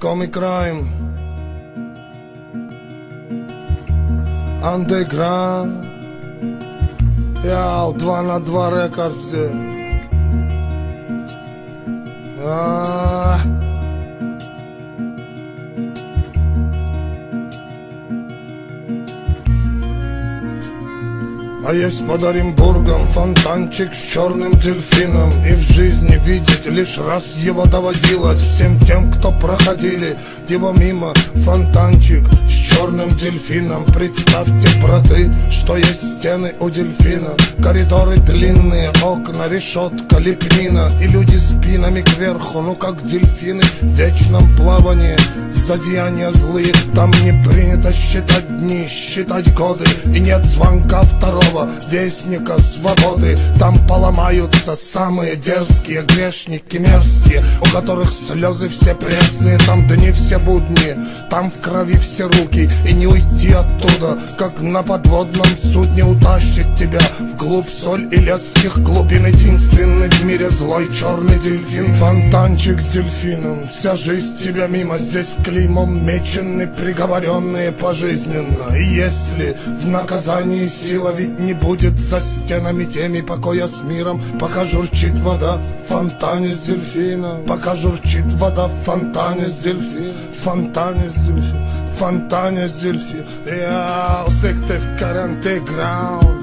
Call me crime. Underground. Јао, два на два рекарци Аааа А есть под Оренбургом фонтанчик с черным дельфином И в жизни видеть лишь раз его доводилось Всем тем, кто проходили его мимо. Фонтанчик черным дельфином. Представьте, браты, что есть стены у дельфина. Коридоры длинные, окна, решетка, лепнина. И люди спинами кверху, ну как дельфины в вечном плавании. За деяния злые там не принято считать дни, считать годы. И нет звонка второго вестника свободы. Там поломаются самые дерзкие грешники мерзкие У которых слезы все пресные, там дни все будни Там в крови все руки и не уйти оттуда Как на подводном судне утащит тебя Вглубь соль и летских глубин Единственный в мире злой черный дельфин Фонтанчик с дельфином. Вся жизнь тебя мимо Здесь клеймом мечены приговоренные пожизненно. И если в наказании сила ведь не будет за стенами теми покоя с миром Пока журчит вода в фонтане с дельфином. Пока журчит вода в фонтане с дельфином. Фонтане с дельфином Фонтане с дельфином Я усекте в каранте граунд